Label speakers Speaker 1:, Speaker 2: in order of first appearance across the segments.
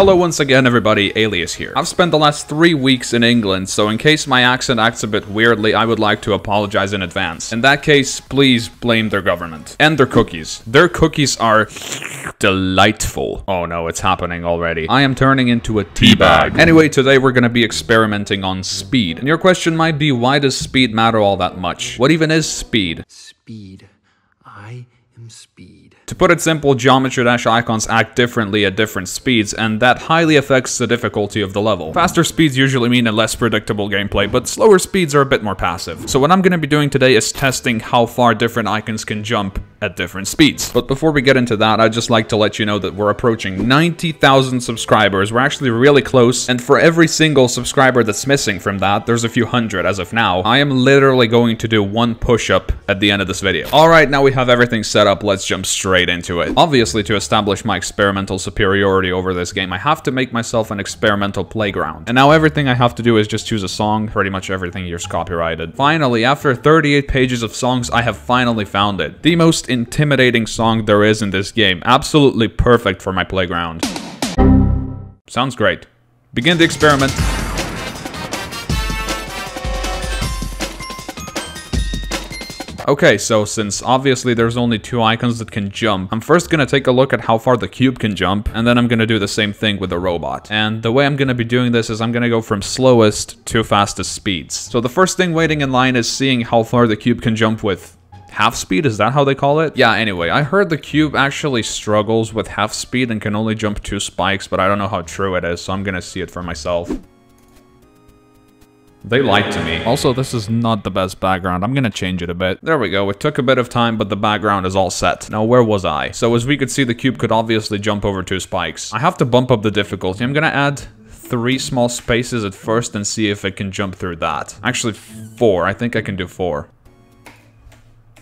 Speaker 1: Hello once again everybody, Alias here. I've spent the last three weeks in England, so in case my accent acts a bit weirdly, I would like to apologize in advance. In that case, please blame their government. And their cookies. Their cookies are delightful. Oh no, it's happening already. I am turning into a teabag. Anyway, today we're gonna be experimenting on speed. And your question might be, why does speed matter all that much? What even is speed?
Speaker 2: Speed. I am speed.
Speaker 1: To put it simple, Geometry Dash icons act differently at different speeds, and that highly affects the difficulty of the level. Faster speeds usually mean a less predictable gameplay, but slower speeds are a bit more passive. So what I'm gonna be doing today is testing how far different icons can jump at different speeds. But before we get into that, I'd just like to let you know that we're approaching 90,000 subscribers. We're actually really close, and for every single subscriber that's missing from that, there's a few hundred as of now. I am literally going to do one push-up at the end of this video. Alright, now we have everything set up, let's jump straight into it. Obviously, to establish my experimental superiority over this game, I have to make myself an experimental playground. And now everything I have to do is just choose a song, pretty much everything here's copyrighted. Finally, after 38 pages of songs, I have finally found it. The most intimidating song there is in this game. Absolutely perfect for my playground. Sounds great. Begin the experiment. Okay, so since obviously there's only two icons that can jump, I'm first gonna take a look at how far the cube can jump, and then I'm gonna do the same thing with the robot. And the way I'm gonna be doing this is I'm gonna go from slowest to fastest speeds. So the first thing waiting in line is seeing how far the cube can jump with half speed is that how they call it yeah anyway i heard the cube actually struggles with half speed and can only jump two spikes but i don't know how true it is so i'm gonna see it for myself they lied to me. Also, this is not the best background. I'm gonna change it a bit. There we go. It took a bit of time, but the background is all set. Now, where was I? So as we could see, the cube could obviously jump over two spikes. I have to bump up the difficulty. I'm gonna add three small spaces at first and see if it can jump through that. Actually, four. I think I can do four.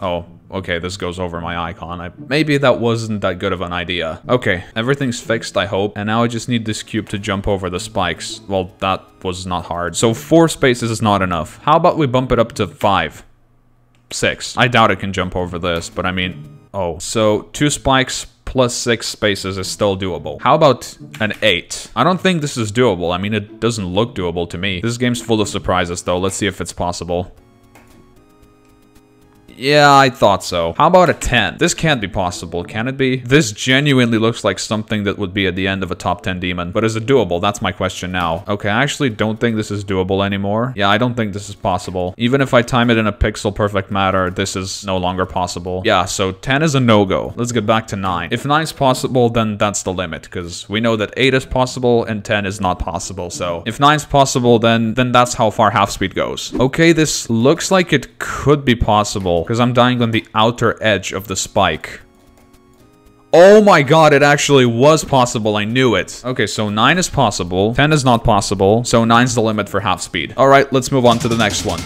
Speaker 1: Oh, okay, this goes over my icon. I, maybe that wasn't that good of an idea. Okay, everything's fixed, I hope. And now I just need this cube to jump over the spikes. Well, that was not hard. So four spaces is not enough. How about we bump it up to five? Six. I doubt it can jump over this, but I mean... Oh, so two spikes plus six spaces is still doable. How about an eight? I don't think this is doable. I mean, it doesn't look doable to me. This game's full of surprises, though. Let's see if it's possible. Yeah, I thought so. How about a 10? This can't be possible, can it be? This genuinely looks like something that would be at the end of a top 10 demon. But is it doable? That's my question now. Okay, I actually don't think this is doable anymore. Yeah, I don't think this is possible. Even if I time it in a pixel perfect matter, this is no longer possible. Yeah, so 10 is a no-go. Let's get back to 9. If 9 is possible, then that's the limit, because we know that 8 is possible and 10 is not possible. So if 9 is possible, then, then that's how far half speed goes. Okay, this looks like it could be possible because I'm dying on the outer edge of the spike. Oh my god, it actually was possible, I knew it. Okay, so 9 is possible, 10 is not possible, so 9's the limit for half speed. Alright, let's move on to the next one.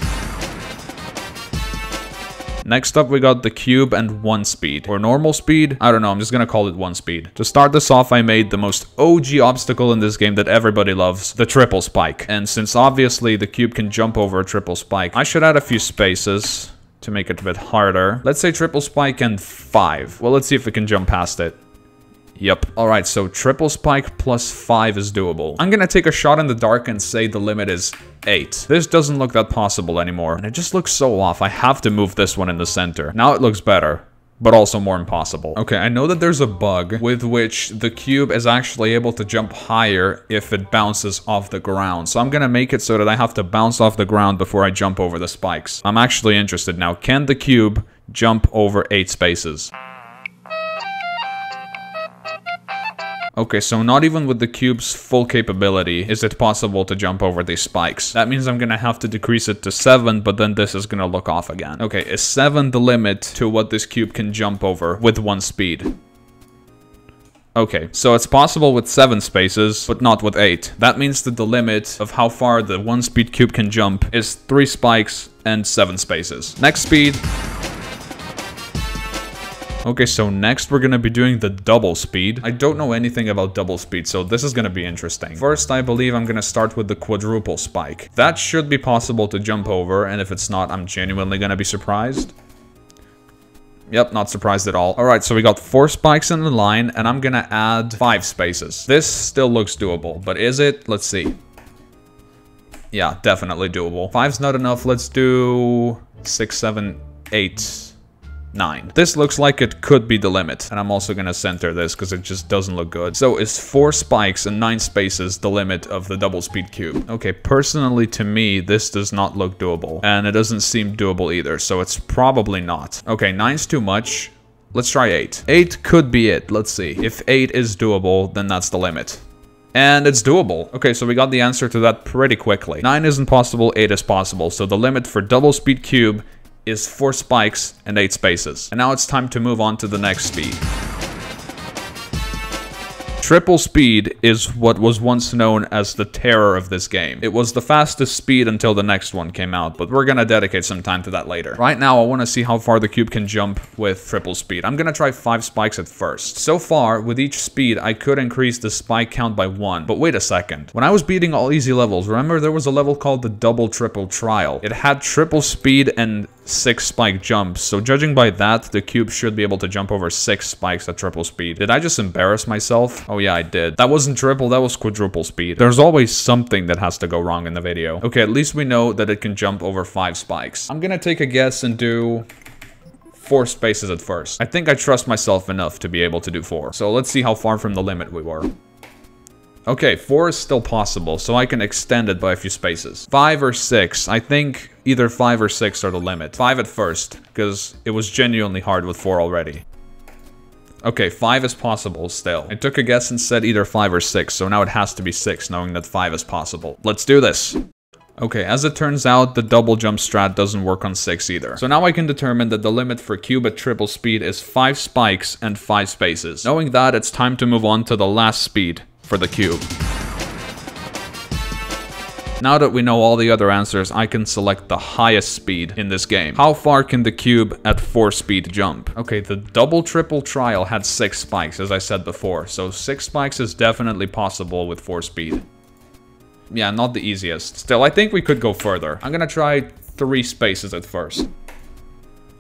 Speaker 1: Next up, we got the cube and one speed. Or normal speed? I don't know, I'm just gonna call it one speed. To start this off, I made the most OG obstacle in this game that everybody loves, the triple spike. And since obviously the cube can jump over a triple spike, I should add a few spaces to make it a bit harder. Let's say triple spike and five. Well, let's see if we can jump past it. Yep. Alright, so triple spike plus 5 is doable. I'm gonna take a shot in the dark and say the limit is 8. This doesn't look that possible anymore, and it just looks so off. I have to move this one in the center. Now it looks better but also more impossible. Okay, I know that there's a bug with which the cube is actually able to jump higher if it bounces off the ground. So I'm gonna make it so that I have to bounce off the ground before I jump over the spikes. I'm actually interested now. Can the cube jump over 8 spaces? Okay, so not even with the cube's full capability is it possible to jump over these spikes. That means I'm gonna have to decrease it to 7, but then this is gonna look off again. Okay, is 7 the limit to what this cube can jump over with one speed? Okay, so it's possible with 7 spaces, but not with 8. That means that the limit of how far the 1 speed cube can jump is 3 spikes and 7 spaces. Next speed, Okay, so next we're gonna be doing the double speed. I don't know anything about double speed, so this is gonna be interesting. First, I believe I'm gonna start with the quadruple spike. That should be possible to jump over, and if it's not, I'm genuinely gonna be surprised. Yep, not surprised at all. All right, so we got four spikes in the line, and I'm gonna add five spaces. This still looks doable, but is it? Let's see. Yeah, definitely doable. Five's not enough. Let's do six, seven, eight. 9. This looks like it could be the limit, and I'm also gonna center this because it just doesn't look good. So is 4 spikes and 9 spaces the limit of the double speed cube? Okay, personally to me, this does not look doable, and it doesn't seem doable either, so it's probably not. Okay, 9's too much. Let's try 8. 8 could be it, let's see. If 8 is doable, then that's the limit. And it's doable. Okay, so we got the answer to that pretty quickly. 9 isn't possible, 8 is possible. So the limit for double speed cube is 4 spikes and 8 spaces. And now it's time to move on to the next speed. Triple speed is what was once known as the terror of this game. It was the fastest speed until the next one came out, but we're gonna dedicate some time to that later. Right now, I wanna see how far the cube can jump with triple speed. I'm gonna try 5 spikes at first. So far, with each speed, I could increase the spike count by 1, but wait a second. When I was beating all easy levels, remember there was a level called the double triple trial. It had triple speed and six spike jumps, so judging by that, the cube should be able to jump over six spikes at triple speed. Did I just embarrass myself? Oh yeah, I did. That wasn't triple, that was quadruple speed. There's always something that has to go wrong in the video. Okay, at least we know that it can jump over five spikes. I'm gonna take a guess and do four spaces at first. I think I trust myself enough to be able to do four. So let's see how far from the limit we were. Okay, 4 is still possible, so I can extend it by a few spaces. 5 or 6, I think either 5 or 6 are the limit. 5 at first, because it was genuinely hard with 4 already. Okay, 5 is possible still. I took a guess and said either 5 or 6, so now it has to be 6, knowing that 5 is possible. Let's do this! Okay, as it turns out, the double jump strat doesn't work on 6 either. So now I can determine that the limit for cube at triple speed is 5 spikes and 5 spaces. Knowing that, it's time to move on to the last speed, for the cube. Now that we know all the other answers, I can select the highest speed in this game. How far can the cube at 4 speed jump? Okay, the double triple trial had 6 spikes, as I said before, so 6 spikes is definitely possible with 4 speed. Yeah, not the easiest. Still, I think we could go further. I'm gonna try 3 spaces at first.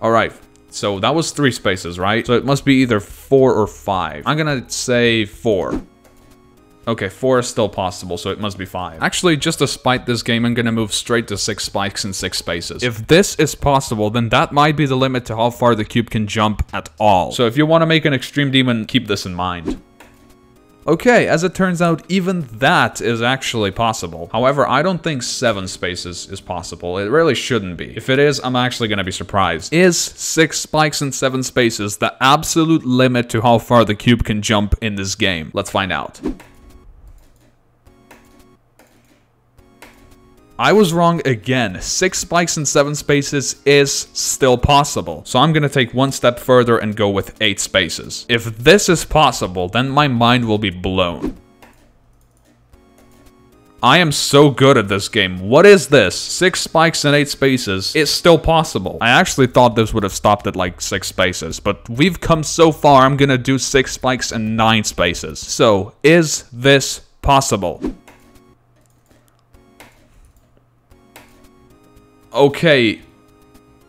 Speaker 1: Alright, so that was 3 spaces, right? So it must be either 4 or 5. I'm gonna say 4. Okay, 4 is still possible, so it must be 5. Actually, just to spite this game, I'm gonna move straight to 6 spikes and 6 spaces. If this is possible, then that might be the limit to how far the cube can jump at all. So if you want to make an Extreme Demon, keep this in mind. Okay, as it turns out, even that is actually possible. However, I don't think 7 spaces is possible. It really shouldn't be. If it is, I'm actually gonna be surprised. Is 6 spikes and 7 spaces the absolute limit to how far the cube can jump in this game? Let's find out. I was wrong again. 6 spikes and 7 spaces is still possible. So I'm gonna take one step further and go with 8 spaces. If this is possible, then my mind will be blown. I am so good at this game. What is this? 6 spikes and 8 spaces It's still possible. I actually thought this would have stopped at like 6 spaces, but we've come so far I'm gonna do 6 spikes and 9 spaces. So, is this possible? Okay.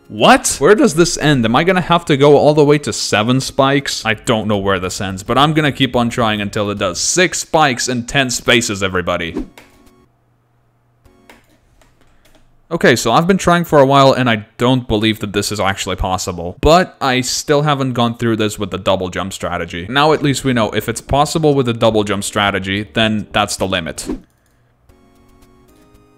Speaker 1: What? Where does this end? Am I gonna have to go all the way to 7 spikes? I don't know where this ends, but I'm gonna keep on trying until it does. 6 spikes and 10 spaces, everybody. Okay, so I've been trying for a while and I don't believe that this is actually possible. But I still haven't gone through this with the double jump strategy. Now at least we know if it's possible with the double jump strategy, then that's the limit.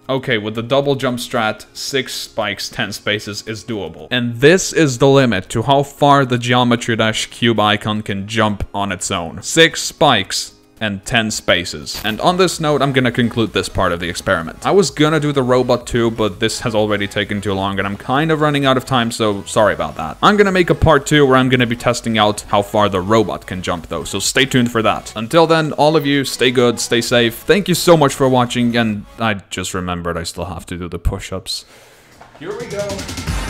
Speaker 1: Okay, with the double jump strat, 6 spikes, 10 spaces is doable. And this is the limit to how far the Geometry Dash cube icon can jump on its own. 6 spikes, and 10 spaces. And on this note, I'm gonna conclude this part of the experiment. I was gonna do the robot too, but this has already taken too long and I'm kind of running out of time, so sorry about that. I'm gonna make a part two where I'm gonna be testing out how far the robot can jump though, so stay tuned for that. Until then, all of you, stay good, stay safe. Thank you so much for watching, and I just remembered I still have to do the push-ups. Here we go.